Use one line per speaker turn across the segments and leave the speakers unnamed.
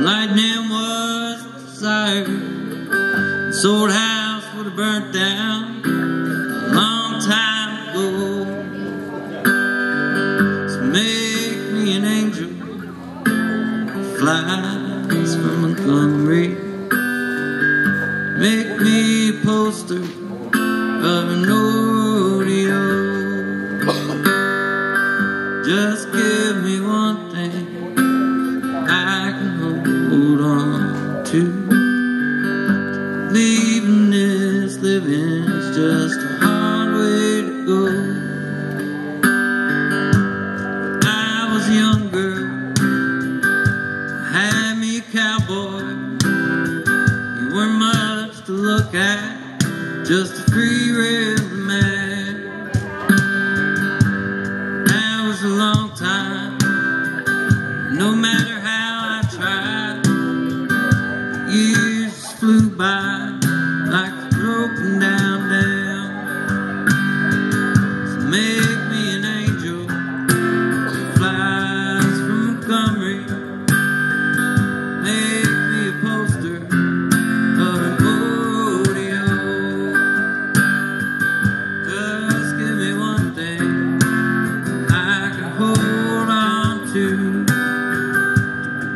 lightning was desire. This old house would have burnt down a long time ago. So make me an angel flies from Montgomery. Make me a poster of an rodeo. Just give me one thing Leaving this living is just a hard way to go. When I was younger, I had me a cowboy. You weren't much to look at, just a free river man. That was a long time. No matter how I tried, years flew by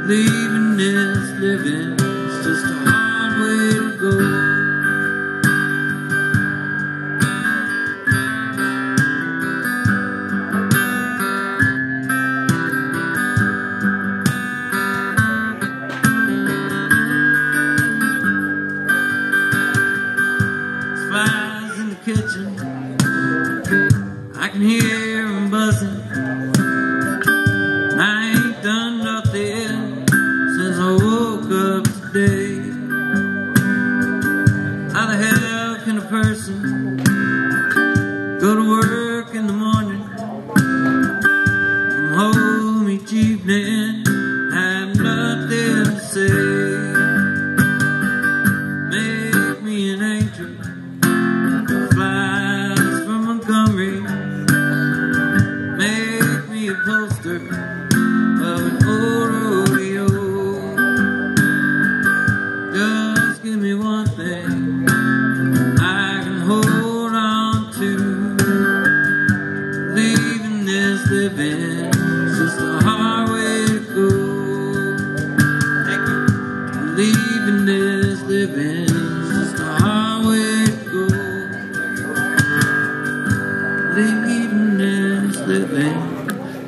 Leaving is living it's just a hard way to go. Flies in the kitchen, I can hear living is. Leaving living is just a hard way to go. Leaving this living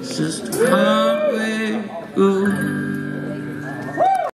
is just a hard way to go.